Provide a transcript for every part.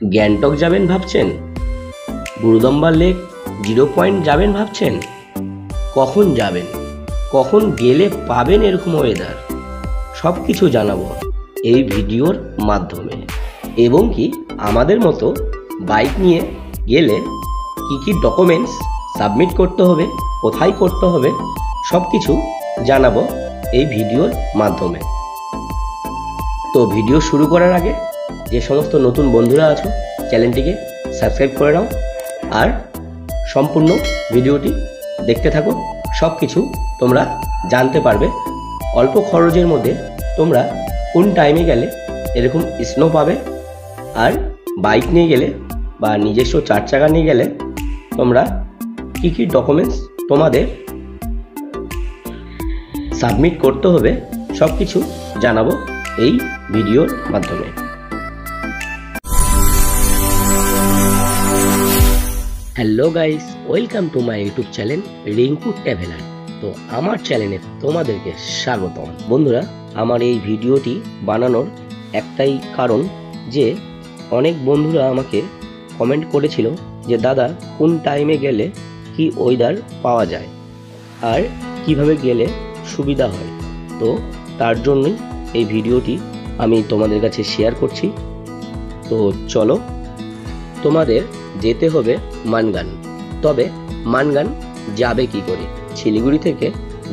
গ্যাংটক যাবেন ভাবছেন? গুরুদম্বা lake zero point যাবেন ভাবছেন? কখন যাবেন? কখন গেলে পাবেন এরকম ওয়েদার সব কিছু জানাব এই ভিডিওর মাধ্যমে। এবং কি আমাদের মতো বাইক নিয়ে গেলে কি কি ডকুমেন্টস সাবমিট করতে হবে, কোথায় করতে হবে সব কিছু জানাব এই ভিডিওর মাধ্যমে। তো ভিডিও শুরু করার আগে যে সমস্ত নতুন বন্ধুরা আছো, চ্যানেলটিকে সাবস্ক্রাইব করে নাও আর সম্পূর্ণ ভিডিওটি দেখতে থাকো। সব কিছু তোমরা জানতে পারবে। অল্প খরচের মধ্যে তোমরা কোন টাইমে গেলে এরকম স্নো পাবে? আর বাইক নিয়ে গেলে বা নিজস্ব চার চাকা নিয়ে গেলে তোমরা কী কী ডকুমেন্টস তোমাদের সাবমিট করতে হবে সব কিছু জানাব এই ভিডিওর মাধ্যমে। Hello guys welcome to my YouTube channel Rinku traveller তো আমার চ্যানেলে তোমাদেরকে স্বাগতম। বন্ধুরা, আমার এই ভিডিওটি বানানোর একটাই কারণ যে, অনেক বন্ধুরা আমাকে কমেন্ট করেছিল যে, দাদা, কোন টাইমে গেলে কি ওয়েদার পাওয়া যায়? আর কীভাবে গেলে সুবিধা হয়? তো তার জন্যই এই ভিডিওটি আমি তোমাদের কাছে শেয়ার করছি। তো চলো তোমাদের যেতে হবে মানগান। তবে মানগান যাবে কি করে? শিলিগুড়ি থেকে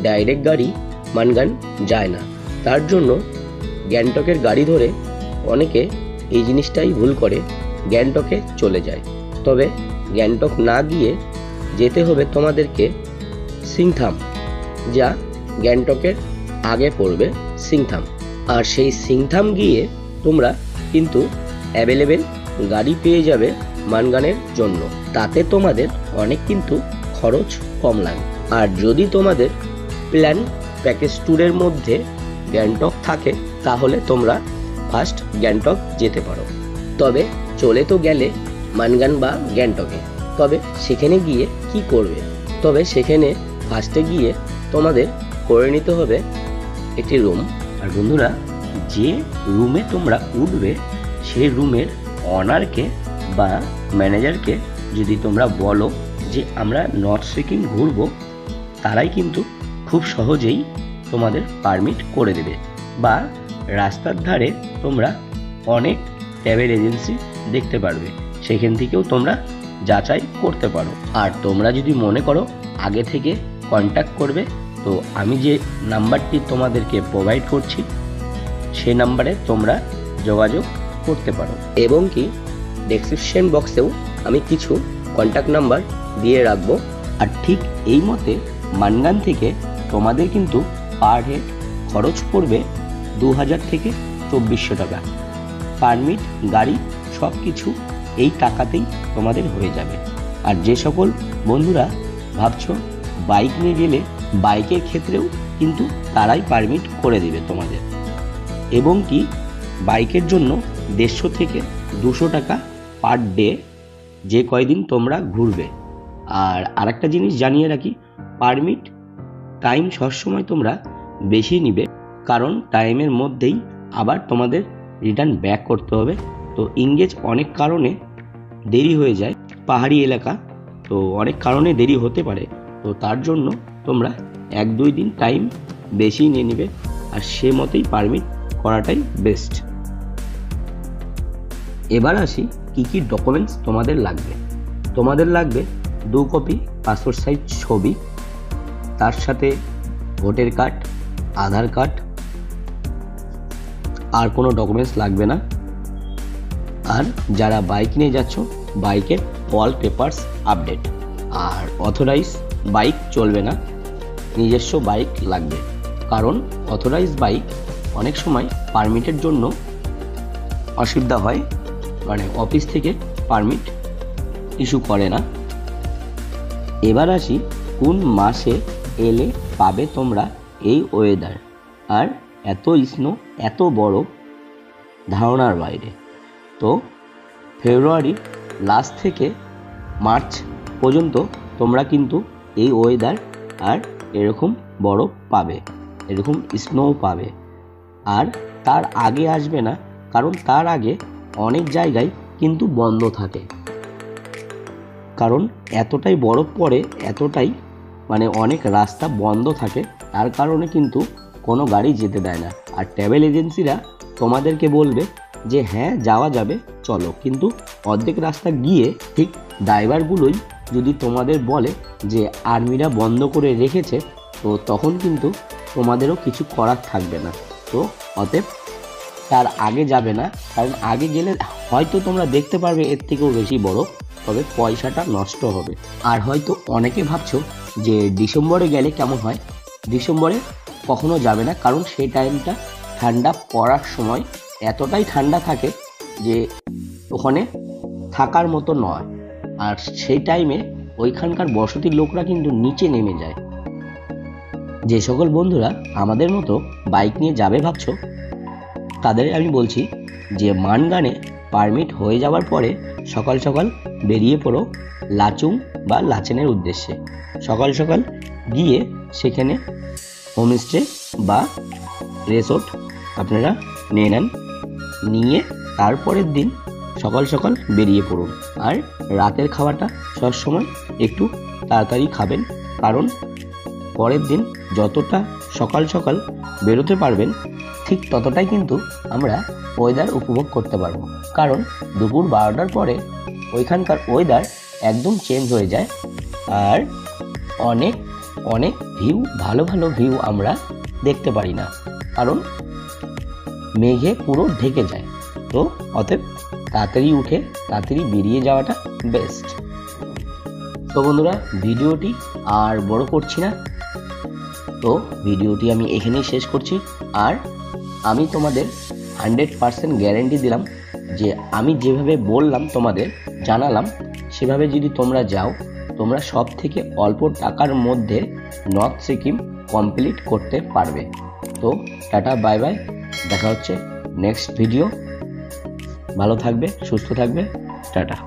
ডাইরেক্ট গাড়ি মানগান যায় না। তার জন্য গ্যাংটকের গাড়ি ধরে অনেকে এই জিনিসটাই ভুল করে, গ্যাংটকে চলে যায়। তবে গ্যাংটক না গিয়ে যেতে হবে তোমাদেরকে সিংথাম, যা গ্যাংটকের আগে পড়বে সিংথাম। আর সেই সিংথাম গিয়ে তোমরা কিন্তু অ্যাভেলেবেল গাড়ি পেয়ে যাবে মানগানের জন্য। তাতে তোমাদের অনেক কিন্তু খরচ কম লাগে। আর যদি তোমাদের প্ল্যান প্যাকেজ ট্যুরের মধ্যে গ্যাংটক থাকে, তাহলে তোমরা ফার্স্ট গ্যাংটক যেতে পারো। তবে চলে তো গেলে মানগান বা গ্যাংটকে। তবে সেখানে গিয়ে কি করবে? তবে সেখানে ফার্স্টে গিয়ে তোমাদের করে নিতে হবে একটি রুম। আর বন্ধুরা, যে রুমে তোমরা উঠবে সেই রুমের অনারকে বা ম্যানেজারকে যদি তোমরা বলো যে আমরা নর্থ সিকিম ঘুরবো, তারাই কিন্তু খুব সহজেই তোমাদের পারমিট করে দেবে বা রাস্তার ধারে তোমরা অনেক ট্রাভেল এজেন্সি দেখতে পারবে। সেখান থেকেও তোমরা যাচাই করতে পারো। আর তোমরা যদি মনে করো আগে থেকে কন্ট্যাক্ট করবে, তো আমি যে নাম্বারটি তোমাদেরকে প্রোভাইড করছি সেই নাম্বারে তোমরা যোগাযোগ করতে পারো। এবং কি ডেসক্রিপশন বক্সেও আমি কিছু কন্ট্যাক্ট নাম্বার দিয়ে রাখব। আর ঠিক এই মতে মানগান থেকে তোমাদের কিন্তু পার হেড খরচ পড়বে দু হাজার থেকে চব্বিশশো টাকা। পারমিট গাড়ি সব কিছু এই টাকাতেই তোমাদের হয়ে যাবে। আর যে সকল বন্ধুরা ভাবছ বাইক নিয়ে গেলে বাইকের ক্ষেত্রেও কিন্তু তারাই পারমিট করে দেবে তোমাদের। এবং কি বাইকের জন্য দেড়শো থেকে দুশো টাকা পার ডে যে কয়দিন তোমরা ঘুরবে। আর আরেকটা জিনিস জানিয়ে রাখি পারমিট টাইম সবসময় তোমরা বেশি নিবে, কারণ টাইমের মধ্যেই আবার তোমাদের রিটার্ন ব্যাক করতে হবে। তো ইংগেজ অনেক কারণে দেরি হয়ে যায়, পাহাড়ি এলাকা, তো অনেক কারণে দেরি হতে পারে। তো তার জন্য তোমরা এক দুই দিন টাইম বেশি নিয়ে নেবে, আর সে মতেই পারমিট করাটাই বেস্ট এবার আসি কি কি ডকুমেন্টস তোমাদের লাগবে। তোমাদের লাগবে দু কপি পাসপোর্ট সাইজ ছবি, তার সাথে ভোটার কার্ড আধার কার্ড আর কোনো ডকুমেন্টস লাগবে না। আর যারা বাইক নিয়ে যাচ্ছ বাইকের অল পেপারস আপডেট আর অথরাইজ বাইক চলবে না, নিজস্ব বাইক লাগবে। কারণ অথরাইজ বাইক অনেক সময় পারমিটের জন্য অসুবিধা হয়। মানে অফিস থেকে পারমিট ইস্যু করে না। এবার আসি, কোন মাসে এলে পাবে তোমরা এই ওয়েদার আর এত স্নো এত বরফ, ধারণার বাইরে। তো ফেব্রুয়ারি লাস্ট থেকে মার্চ পর্যন্ত তোমরা কিন্তু এই ওয়েদার আর এরকম বরফ পাবে, এরকম স্নোও পাবে। আর তার আগে আসবে না, কারণ তার আগে অনেক জায়গায় কিন্তু বন্ধ থাকে। কারণ এতটাই বরফ পড়ে, এতটাই মানে অনেক রাস্তা বন্ধ থাকে, তার কারণে কিন্তু কোনো গাড়ি যেতে দেয় না। আর ট্রাভেল এজেন্সিরা তোমাদেরকে বলবে যে হ্যাঁ যাওয়া যাবে, চলো। কিন্তু অর্ধেক রাস্তা গিয়ে ঠিক ড্রাইভারগুলোই যদি তোমাদের বলে যে, আর্মিরা বন্ধ করে রেখেছে, তো তখন কিন্তু তোমাদেরও কিছু করার থাকবে না। তো অতএব তার আগে যাবে না, কারণ আগে গেলে হয়তো তোমরা দেখতে পারবে এর থেকেও বেশি বড়, তবে পয়সাটা নষ্ট হবে। আর হয়তো অনেকে ভাবছ যে ডিসেম্বরে গেলে কেমন হয়? ডিসেম্বরে কখনো যাবে না, কারণ সেই টাইমটা ঠান্ডা পড়ার সময় এতটাই ঠান্ডা থাকে যে ওখানে থাকার মতো নয়। আর সেই টাইমে ওইখানকার বসতির লোকরা কিন্তু নিচে নেমে যায়। যে সকল বন্ধুরা আমাদের মতো বাইক নিয়ে যাবে ভাবছ তাদের আমি বলছি যে মানগানে পারমিট হয়ে যাওয়ার পরে সকাল সকাল বেরিয়ে পড়ো লাচুং বা লাচেনের উদ্দেশ্যে। সকাল সকাল গিয়ে সেখানে হোমস্টে বা রেসর্ট আপনারা নিয়ে নেন। নিয়ে তারপরের দিন সকাল সকাল বেরিয়ে পড়ুন। আর রাতের খাওয়াটা সবসময় একটু তাড়াতাড়ি খাবেন। কারণ পরের দিন যতটা সকাল সকাল বেরোতে পারবেন ঠিক ততটাই কিন্তু আমরা ওয়েদার উপভোগ করতে পারব। কারণ দুপুর বারোটার পরে ওইখানকার ওয়েদার একদম চেঞ্জ হয়ে যায় আর অনেক অনেক ভিউ ভালো ভালো ভিউ আমরা দেখতে পারি না। কারণ মেঘে পুরো ঢেকে যায়। তো অতএব তাড়াতাড়ি উঠে, তাড়াতাড়ি বেরিয়ে যাওয়াটা বেস্ট তো বন্ধুরা, ভিডিওটি আর বড় করছি না। তো ভিডিওটি আমি এখানেই শেষ করছি। আর আমি তোমাদের হান্ড্রেড পারসেন্ট গ্যারেন্টি দিলাম যে আমি যেভাবে বললাম তোমাদের, জানালাম, সেভাবে যদি তোমরা যাও, তোমরা সব থেকে অল্প টাকার মধ্যে নর্থ সিকিম কমপ্লিট করতে পারবে। তো টাটা, বাই বাই, দেখা হচ্ছে নেক্সট ভিডিও। ভালো থাকবে, সুস্থ থাকবে, টাটা।